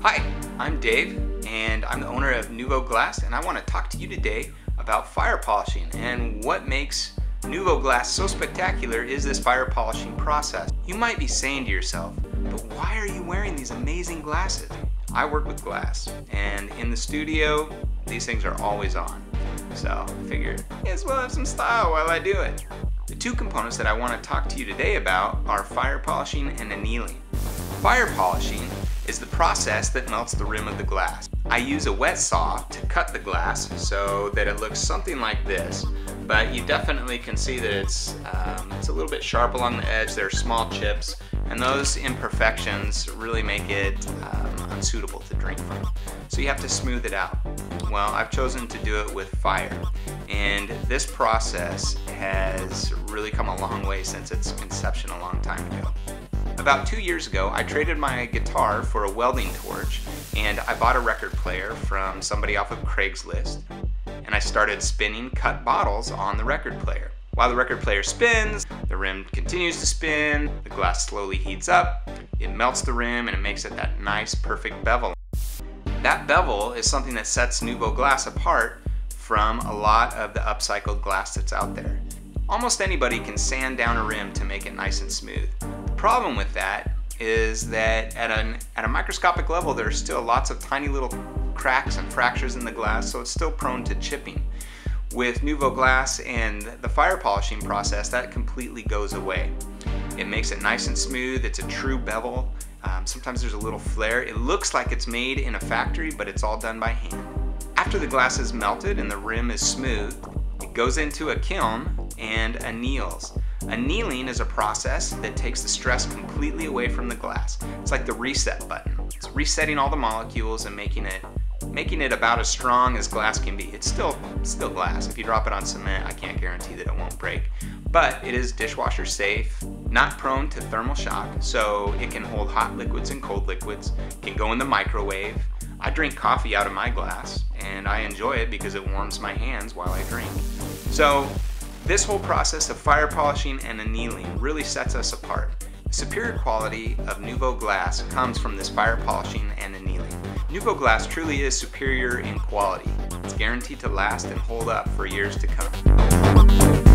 Hi, I'm Dave, and I'm the owner of Nuvo Glas, and I want to talk to you today about fire polishing and what makes Nuvo Glas so spectacular is this fire polishing process. You might be saying to yourself, but why are you wearing these amazing glasses? I work with glass, and in the studio, these things are always on. So I figured, may as well have some style while I do it. The two components that I want to talk to you today about are fire polishing and annealing. Fire polishing is the process that melts the rim of the glass. I use a wet saw to cut the glass so that it looks something like this, but you definitely can see that it's, um, it's a little bit sharp along the edge. There are small chips, and those imperfections really make it um, unsuitable to drink from. So you have to smooth it out. Well, I've chosen to do it with fire, and this process has really come a long way since its conception a long time ago. About two years ago, I traded my guitar for a welding torch and I bought a record player from somebody off of Craigslist and I started spinning cut bottles on the record player. While the record player spins, the rim continues to spin, the glass slowly heats up, it melts the rim and it makes it that nice perfect bevel. That bevel is something that sets Nuvo Glas apart from a lot of the upcycled glass that's out there. Almost anybody can sand down a rim to make it nice and smooth problem with that is that at, an, at a microscopic level, there are still lots of tiny little cracks and fractures in the glass, so it's still prone to chipping. With Nuvo Glas and the fire polishing process, that completely goes away. It makes it nice and smooth, it's a true bevel. Um, sometimes there's a little flare. It looks like it's made in a factory, but it's all done by hand. After the glass is melted and the rim is smooth, it goes into a kiln and anneals. Annealing is a process that takes the stress completely away from the glass. It's like the reset button. It's resetting all the molecules and making it making it about as strong as glass can be. It's still still glass. If you drop it on cement, I can't guarantee that it won't break. But it is dishwasher safe, not prone to thermal shock, so it can hold hot liquids and cold liquids, can go in the microwave. I drink coffee out of my glass and I enjoy it because it warms my hands while I drink. So this whole process of fire polishing and annealing really sets us apart. The superior quality of Nuvo Glas comes from this fire polishing and annealing. Nuvo Glas truly is superior in quality. It's guaranteed to last and hold up for years to come.